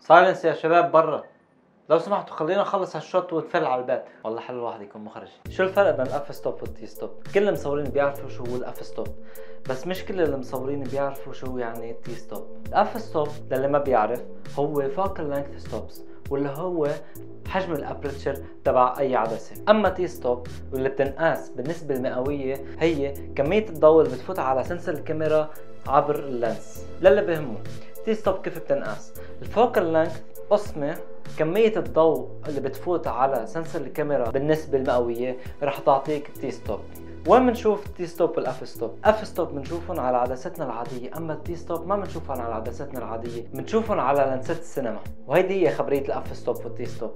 silence يا شباب برا. لو سمحتوا خلينا نخلص هال shot ونفل على الباب. والله حلو الواحد يكون مخرج. شو الفرق بين ال F-stop وال T-stop؟ كل المصورين بيعرفوا شو هو ال F-stop. بس مش كل المصورين بيعرفوا شو يعني ال T-stop. ال F-stop للي ما بيعرف هو focal length stops واللي هو حجم ال aperture تبع أي عدسة. أما T-stop واللي بتنقاس بالنسبة المئوية هي كمية الضوء اللي بتفوت على sensor الكاميرا عبر ال lens. للي بهمه. T-stop كيف بتنقاس ال focal length قسمة كمية الضوء اللي بتفوت على sensor الكاميرا بالنسبة المئوية رح تعطيك T-stop وين بنشوف ال T-stop وال F-stop؟ F-stop بنشوفهم على عدستنا العادية، أما ال T-stop ما بنشوفهم على عدستنا العادية، بنشوفهم على لنسات السينما، وهيدي هي خبرية ال F-stop وال T-stop.